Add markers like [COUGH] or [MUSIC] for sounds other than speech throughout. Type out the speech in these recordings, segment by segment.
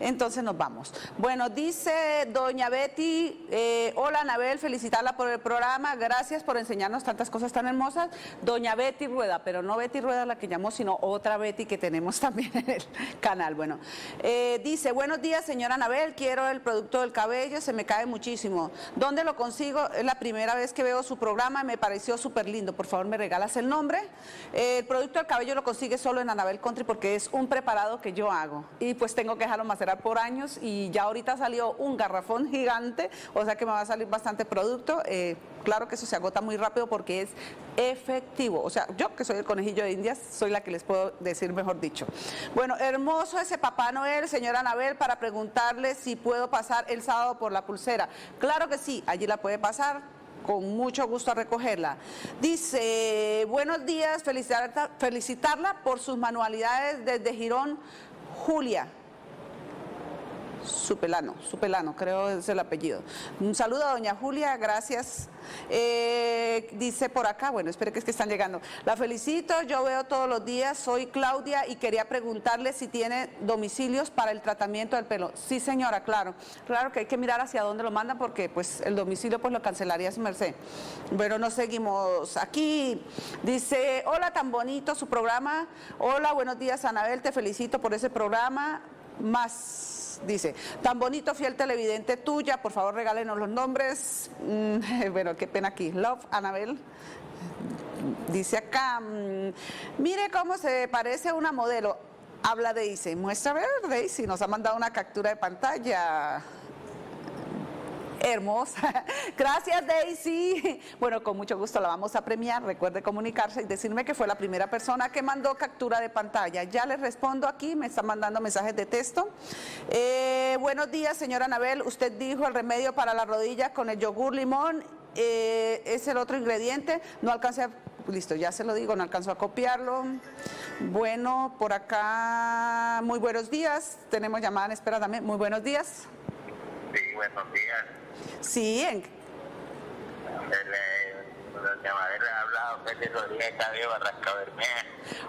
Entonces nos vamos. Bueno, dice doña Betty, eh, hola Anabel, felicitarla por el programa, gracias por enseñarnos tantas cosas tan hermosas. Doña Betty Rueda, pero no Betty Rueda la que llamó, sino otra Betty que tenemos [LAUGHS] también en el canal. Bueno, eh, dice, buenos días señora Anabel, quiero el producto del cabello, se me cae muchísimo. ¿Dónde lo consigo? Es la primera vez que veo su programa, me pareció súper lindo. Por favor, me regalas el nombre. Eh, el producto del cabello lo consigue solo en Anabel Country porque es un preparado que yo hago. Y pues tengo que dejarlo por años y ya ahorita salió un garrafón gigante, o sea que me va a salir bastante producto. Eh, claro que eso se agota muy rápido porque es efectivo. O sea, yo que soy el conejillo de Indias, soy la que les puedo decir mejor dicho. Bueno, hermoso ese Papá Noel, señora Anabel, para preguntarle si puedo pasar el sábado por la pulsera. Claro que sí, allí la puede pasar con mucho gusto a recogerla. Dice, buenos días, felicitarla, felicitarla por sus manualidades desde Girón, Julia. Supelano, Supelano, creo es el apellido. Un saludo a doña Julia, gracias. Eh, dice por acá, bueno, espere que es que están llegando. La felicito, yo veo todos los días, soy Claudia y quería preguntarle si tiene domicilios para el tratamiento del pelo. Sí, señora, claro. Claro que hay que mirar hacia dónde lo mandan porque pues el domicilio pues lo cancelaría su merced. Bueno, nos seguimos aquí. Dice, hola, tan bonito su programa. Hola, buenos días, Anabel, te felicito por ese programa. Más dice, tan bonito, fiel televidente tuya, por favor regálenos los nombres. Mm, [LAUGHS] bueno, qué pena aquí. Love, Anabel. Dice acá, mm, mire cómo se parece a una modelo. Habla Daisy, muestra ver Daisy, nos ha mandado una captura de pantalla. Hermosa. [LAUGHS] Gracias, Daisy. Bueno, con mucho gusto la vamos a premiar. Recuerde comunicarse y decirme que fue la primera persona que mandó captura de pantalla. Ya les respondo aquí, me están mandando mensajes de texto. Eh, buenos días, señora Anabel. Usted dijo el remedio para la rodilla con el yogur limón. Eh, es el otro ingrediente. No alcancé a listo, ya se lo digo, no alcanzó a copiarlo. Bueno, por acá, muy buenos días. Tenemos llamada en espera también. Muy buenos días. Sí, buenos días. Sí, en...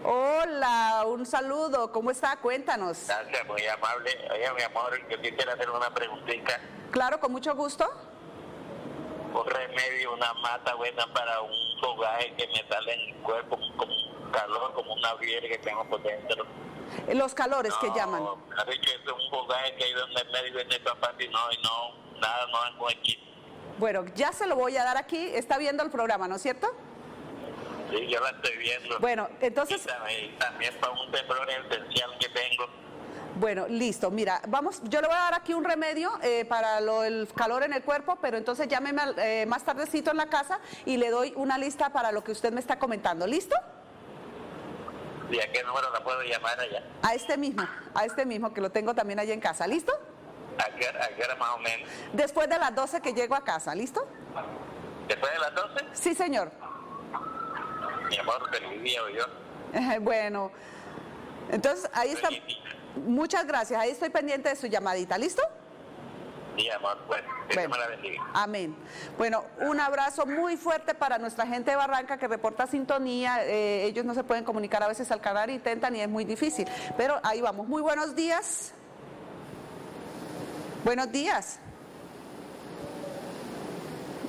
Hola, un saludo, ¿cómo está? Cuéntanos. Gracias, muy amable. Oye, mi amor, yo quisiera hacer una preguntita. Claro, con mucho gusto. Un remedio, una mata buena para un fogaje que me sale en el cuerpo, como un calor, como una fiebre que tengo por dentro. Los calores que llaman. Ha dicho es un fogaje que hay donde el médico en esta parte y no, y no, nada, no aquí. Bueno, ya se lo voy a dar aquí. Está viendo el programa, ¿no es cierto? Sí, yo la estoy viendo. Bueno, entonces... Y también, también para un temblor esencial que tengo. Bueno, listo. Mira, vamos, yo le voy a dar aquí un remedio eh, para lo, el calor en el cuerpo, pero entonces llámeme eh, más tardecito en la casa y le doy una lista para lo que usted me está comentando. ¿Listo? ¿Y a qué número la puedo llamar allá? A este mismo, a este mismo que lo tengo también allá en casa. ¿Listo? ¿A qué, a qué hora más o menos? Después de las 12 que llego a casa. ¿Listo? ¿Después de las 12? Sí, señor. Mi amor, feliz día, yo. bueno, entonces ahí está. Muchas gracias. Ahí estoy pendiente de su llamadita. ¿Listo? Sí, amor, bueno, que Bueno. Me la bendiga. Amén. Bueno, un abrazo muy fuerte para nuestra gente de Barranca que reporta sintonía. Eh, ellos no se pueden comunicar a veces al canal, intentan y es muy difícil. Pero ahí vamos. Muy buenos días. Buenos días.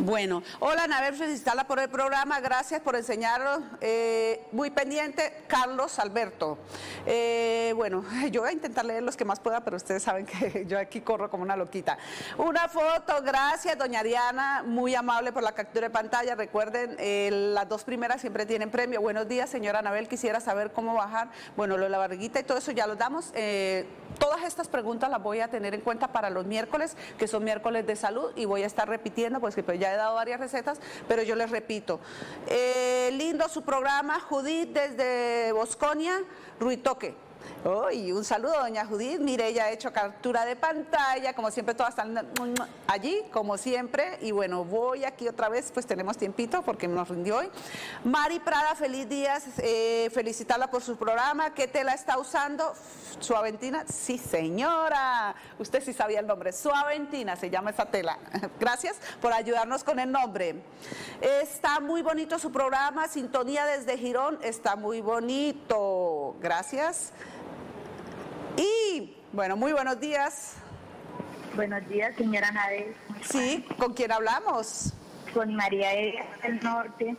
Bueno, hola Anabel, felicitarla por el programa, gracias por enseñarnos. Eh, muy pendiente, Carlos Alberto. Eh, bueno, [LAUGHS] yo voy a intentar leer los que más pueda, pero ustedes saben que [LAUGHS] yo aquí corro como una loquita. Una foto, gracias, doña Diana, muy amable por la captura de pantalla. Recuerden, eh, las dos primeras siempre tienen premio. Buenos días, señora Anabel, quisiera saber cómo bajar. Bueno, lo de la barriguita y todo eso ya lo damos. Eh, todas estas preguntas las voy a tener en cuenta para los miércoles, que son miércoles de salud, y voy a estar repitiendo, pues que pues, ya he dado varias recetas, pero yo les repito. Eh, lindo su programa, Judith desde Bosconia, Ruitoque. Y un saludo, doña Judith. Mire, ella ha hecho captura de pantalla, como siempre, todas están allí, como siempre. Y bueno, voy aquí otra vez, pues tenemos tiempito porque nos rindió hoy. Mari Prada, feliz días, eh, felicitarla por su programa. ¿Qué tela está usando? Suaventina, sí señora, usted sí sabía el nombre, Suaventina se llama esa tela. [LAUGHS] Gracias por ayudarnos con el nombre. Está muy bonito su programa, Sintonía desde Girón, está muy bonito. Gracias. Y Bueno, muy buenos días. Buenos días, señora Nadel. Sí, ¿con quién hablamos? Con María del Norte.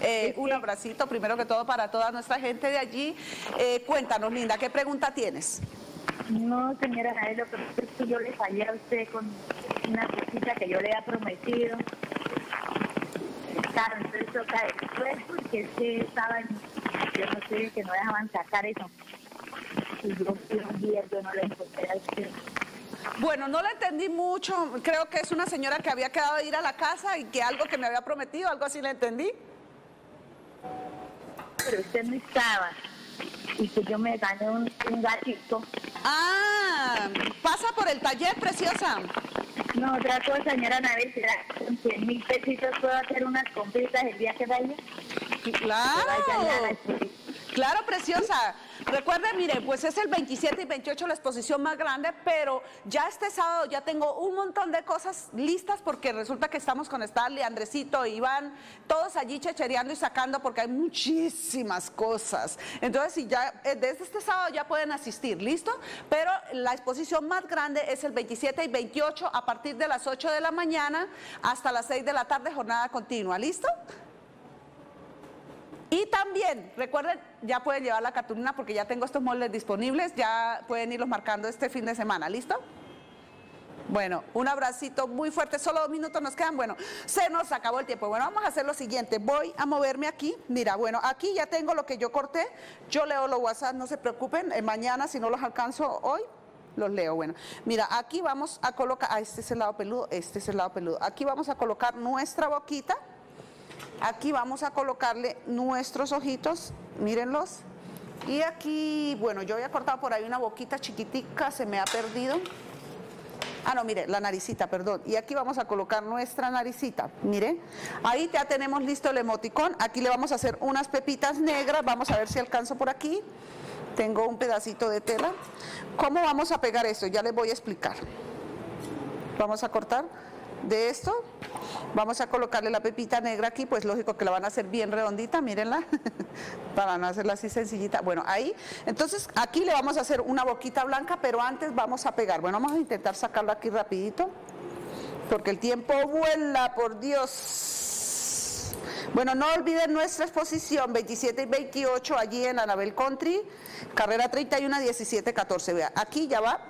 Eh, un abracito, primero que todo, para toda nuestra gente de allí. Eh, cuéntanos, Linda, ¿qué pregunta tienes? No, señora Nadel, lo que pasa es que yo le fallé a usted con una cosita que yo le había prometido. Claro, entonces toca después porque es que estaba en, yo no sé, que no dejaban sacar eso. Y yo un día, yo no lo encontré a usted. Bueno, no la entendí mucho. Creo que es una señora que había quedado de ir a la casa y que algo que me había prometido, algo así le entendí. Pero usted no estaba. Y que yo me gané un, un gatito. Ah, pasa por el taller, preciosa. No, otra cosa, señora Nabel, será con 100 mil pesitos puedo hacer unas compritas el día que vaya. Claro. Que vaya. Claro, preciosa. Recuerden, mire, pues es el 27 y 28 la exposición más grande, pero ya este sábado ya tengo un montón de cosas listas porque resulta que estamos con Stanley, Andresito, Iván, todos allí chechereando y sacando porque hay muchísimas cosas. Entonces, si ya eh, desde este sábado ya pueden asistir, ¿listo? Pero la exposición más grande es el 27 y 28 a partir de las 8 de la mañana hasta las 6 de la tarde, jornada continua, ¿listo? Y también, recuerden, ya pueden llevar la cartulina porque ya tengo estos moldes disponibles, ya pueden irlos marcando este fin de semana, ¿listo? Bueno, un abracito muy fuerte, solo dos minutos nos quedan. Bueno, se nos acabó el tiempo. Bueno, vamos a hacer lo siguiente. Voy a moverme aquí. Mira, bueno, aquí ya tengo lo que yo corté. Yo leo los WhatsApp, no se preocupen. Eh, mañana, si no los alcanzo hoy, los leo. Bueno, mira, aquí vamos a colocar. Ah, este es el lado peludo, este es el lado peludo. Aquí vamos a colocar nuestra boquita. Aquí vamos a colocarle nuestros ojitos, mírenlos. Y aquí, bueno, yo había cortado por ahí una boquita chiquitica, se me ha perdido. Ah, no, mire, la naricita, perdón. Y aquí vamos a colocar nuestra naricita. Mire, ahí ya tenemos listo el emoticón. Aquí le vamos a hacer unas pepitas negras. Vamos a ver si alcanzo por aquí. Tengo un pedacito de tela. ¿Cómo vamos a pegar esto? Ya les voy a explicar. Vamos a cortar de esto. Vamos a colocarle la pepita negra aquí, pues lógico que la van a hacer bien redondita, mírenla, [LAUGHS] para no hacerla así sencillita. Bueno, ahí, entonces aquí le vamos a hacer una boquita blanca, pero antes vamos a pegar. Bueno, vamos a intentar sacarlo aquí rapidito, porque el tiempo vuela, por Dios. Bueno, no olviden nuestra exposición 27 y 28 allí en Anabel Country, carrera 31 17 14. Vea, aquí ya va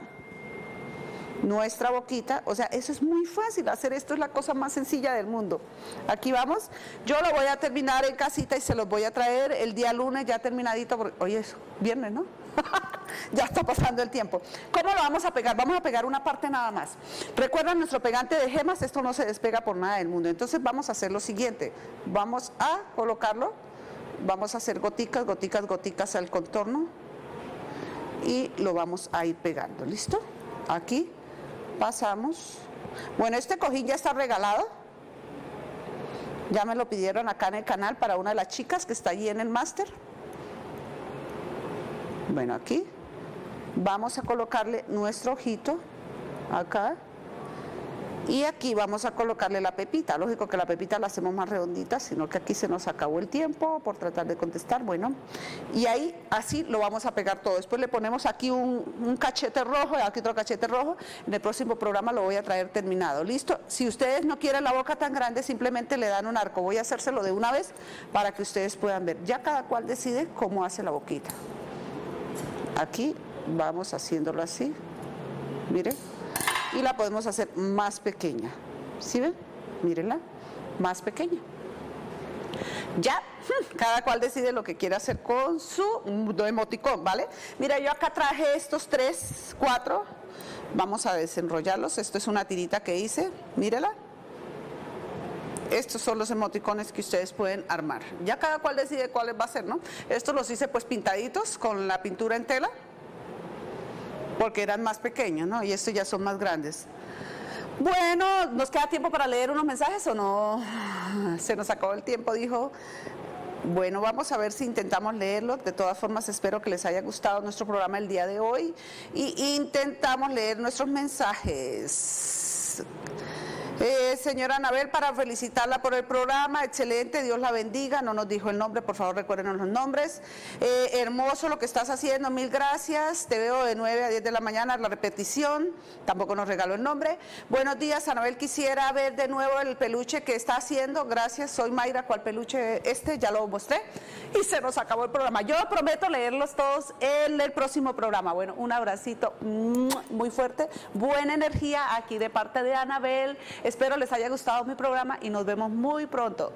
nuestra boquita, o sea, eso es muy fácil, hacer esto es la cosa más sencilla del mundo. Aquí vamos, yo lo voy a terminar en casita y se los voy a traer el día lunes ya terminadito, porque, oye, eso, viernes, ¿no? [LAUGHS] ya está pasando el tiempo. ¿Cómo lo vamos a pegar? Vamos a pegar una parte nada más. Recuerdan nuestro pegante de gemas, esto no se despega por nada del mundo. Entonces vamos a hacer lo siguiente, vamos a colocarlo, vamos a hacer goticas, goticas, goticas al contorno y lo vamos a ir pegando, ¿listo? Aquí pasamos. Bueno, este cojín ya está regalado. Ya me lo pidieron acá en el canal para una de las chicas que está allí en el máster. Bueno, aquí vamos a colocarle nuestro ojito acá. Y aquí vamos a colocarle la pepita. Lógico que la pepita la hacemos más redondita, sino que aquí se nos acabó el tiempo por tratar de contestar. Bueno, y ahí así lo vamos a pegar todo. Después le ponemos aquí un, cachete rojo, aquí otro cachete rojo. En el próximo programa lo voy a traer terminado. ¿Listo? Si ustedes no quieren la boca tan grande, simplemente le dan un arco. Voy a hacérselo de una vez para que ustedes puedan ver. Ya cada cual decide cómo hace la boquita. Aquí vamos haciéndolo así. Miren y la podemos hacer más pequeña. ¿Sí ven? Mírenla, más pequeña. Ya, [LAUGHS] cada cual decide lo que quiere hacer con su emoticón, ¿vale? Mira, yo acá traje estos tres, cuatro. Vamos a desenrollarlos. Esto es una tirita que hice, mírela. Estos son los emoticones que ustedes pueden armar. Ya cada cual decide cuáles va a ser, ¿no? Estos los hice pues pintaditos con la pintura en tela porque eran más pequeños, ¿no? Y estos ya son más grandes. Bueno, ¿nos queda tiempo para leer unos mensajes o no? [SIGHS] Se nos acabó el tiempo, dijo. Bueno, vamos a ver si intentamos leerlo. De todas formas, espero que les haya gustado nuestro programa el día de hoy. Y intentamos leer nuestros mensajes. Eh, señora Anabel, para felicitarla por el programa, excelente, Dios la bendiga, no nos dijo el nombre, por favor recuérdenos los nombres. Eh, hermoso lo que estás haciendo, mil gracias, te veo de 9 a 10 de la mañana, la repetición, tampoco nos regaló el nombre. Buenos días, Anabel, quisiera ver de nuevo el peluche que está haciendo, gracias, soy Mayra, ¿cuál peluche este? Ya lo mostré y se nos acabó el programa. Yo prometo leerlos todos en el próximo programa. Bueno, un abracito muy fuerte, buena energía aquí de parte de Anabel. Espero les haya gustado mi programa y nos vemos muy pronto.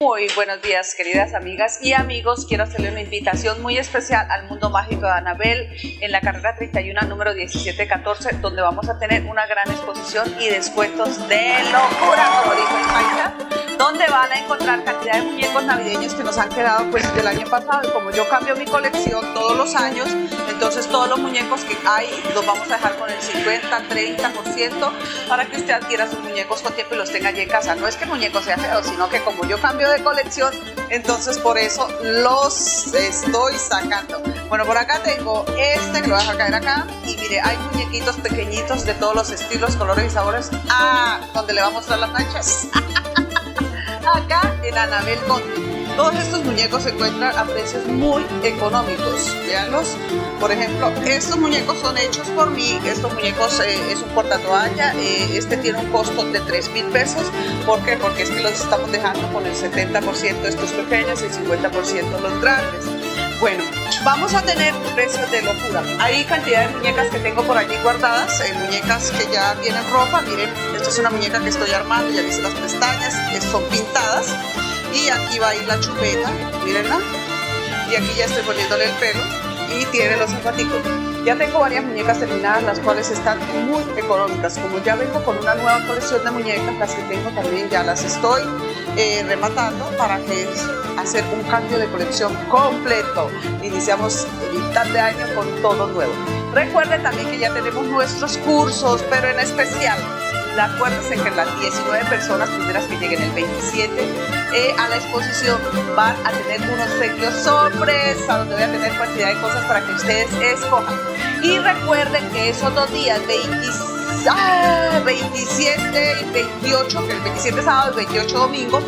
Muy buenos días, queridas amigas y amigos. Quiero hacerle una invitación muy especial al Mundo Mágico de Anabel en la carrera 31, número 1714, donde vamos a tener una gran exposición y descuentos de locura, como dijo España, donde van a encontrar cantidad de muñecos navideños que nos han quedado pues del año pasado. Y como yo cambio mi colección todos los años, entonces todos los muñecos que hay los vamos a dejar con el 50, 30% para que usted adquiera sus muñecos con tiempo y los tenga allí en casa. No es que el muñeco sea feo, sino que como yo cambio de colección, entonces por eso los estoy sacando. Bueno, por acá tengo este que lo voy a dejar caer acá y mire, hay muñequitos pequeñitos de todos los estilos, colores y sabores. Ah, donde le va a mostrar las manchas. [LAUGHS] acá en Anabel Conti. Todos estos muñecos se encuentran a precios muy económicos. Veanlos. Por ejemplo, estos muñecos son hechos por mí. Estos muñecos eh, es un portatoalla. Eh, este tiene un costo de 3 mil pesos. ¿Por qué? Porque es que los estamos dejando con el 70% estos pequeños y el 50% los grandes. Bueno, vamos a tener precios de locura. Hay cantidad de muñecas que tengo por allí guardadas, eh, muñecas que ya tienen ropa. Miren, esto es una muñeca que estoy armando, ya hice las pestañas, son pintadas y aquí va a ir la chupeta, mírenla, y aquí ya estoy poniéndole el pelo y tiene los zapaticos. Ya tengo varias muñecas terminadas, las cuales están muy económicas. Como ya vengo con una nueva colección de muñecas, las que tengo también ya las estoy eh, rematando para que hacer un cambio de colección completo. Iniciamos mitad de año con todo nuevo. Recuerden también que ya tenemos nuestros cursos, pero en especial Acuérdense que las 19 personas primeras que lleguen el 27 eh, a la exposición van a tener unos obsequios sorpresa donde voy a tener cantidad de cosas para que ustedes escojan. Y recuerden que esos dos días, 27 y 28, que el 27 sábado y 28 domingo,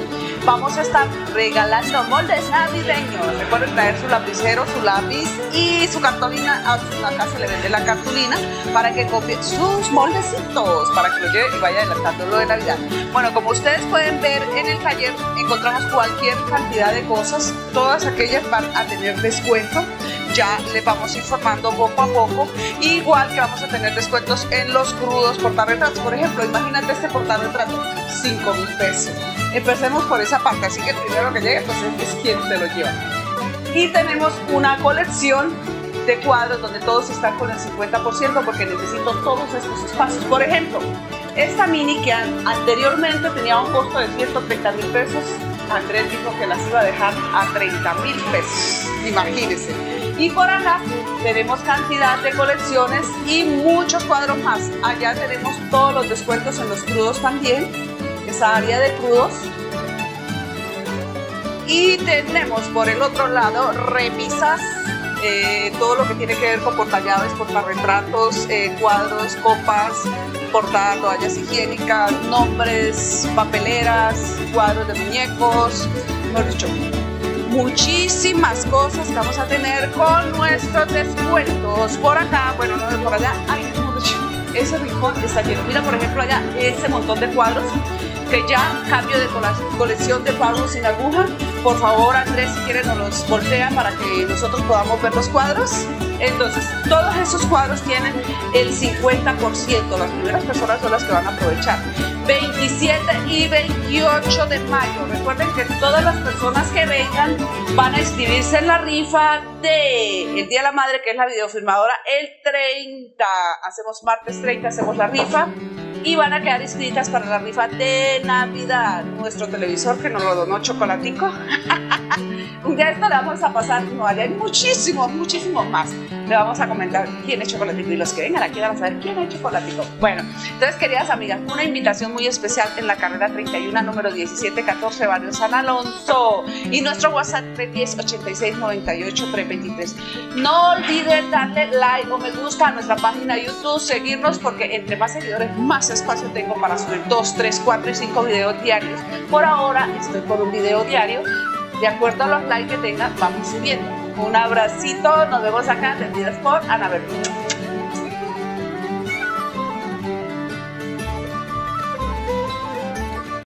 vamos a estar regalando moldes navideños. Recuerden traer su lapicero, su lápiz y su cartulina. Acá se le vende la cartulina para que copie sus moldecitos, para que lo lleve y vaya adelantando lo de Navidad. Bueno, como ustedes pueden ver en el taller, encontramos cualquier cantidad de cosas. Todas aquellas van a tener descuento ya les vamos informando poco a poco. Igual que vamos a tener descuentos en los crudos portarretratos. Por ejemplo, imagínate este portarretrato, 5 mil pesos. Empecemos por esa parte, así que el primero que llegue pues es quien se lo lleva. Y tenemos una colección de cuadros donde todos están con el 50% porque necesito todos estos espacios. Por ejemplo, esta mini que anteriormente tenía un costo de 130 mil pesos, Andrés dijo que las iba a dejar a 30 mil pesos. Imagínense. Y por acá tenemos cantidad de colecciones y muchos cuadros más. Allá tenemos todos los descuentos en los crudos también esa área de crudos. Y tenemos por el otro lado repisas, eh, todo lo que tiene que ver con portallaves, portarretratos, eh, cuadros, copas, portar toallas higiénicas, nombres, papeleras, cuadros de muñecos, mejor dicho, muchísimas cosas que vamos a tener con nuestros descuentos. Por acá, bueno, no por allá, ese rincón está lleno. Mira, por ejemplo, allá ese montón de cuadros que ya cambio de colección de cuadros sin aguja. Por favor, Andrés, si quieren, nos los voltean para que nosotros podamos ver los cuadros. Entonces, todos esos cuadros tienen el 50%. Las primeras personas son las que van a aprovechar. 20 27 y 28 de mayo. Recuerden que todas las personas que vengan van a inscribirse en la rifa de el Día de la Madre, que es la videofilmadora, el 30. Hacemos martes 30, hacemos la rifa y van a quedar inscritas para la rifa de Navidad. Nuestro televisor que nos lo donó Chocolatico. [LAUGHS] Un día esto le vamos a pasar, no, hay muchísimos, muchísimos más. Le vamos a comentar quién es Chocolatico y los que vengan aquí van a saber quién es Chocolatico. Bueno, entonces, queridas amigas, una invitación muy especial en la carrera 31, número 1714, Barrio San Alonso. Y nuestro WhatsApp 310 86 98 323. No olviden darle like o me gusta a nuestra página YouTube, seguirnos porque entre más seguidores, más espacio tengo para subir 2, 3, 4 y 5 videos diarios. Por ahora estoy por un video diario de acuerdo a los likes que tengan, vamos subiendo. Un abracito, nos vemos acá, atendidas por Anabel.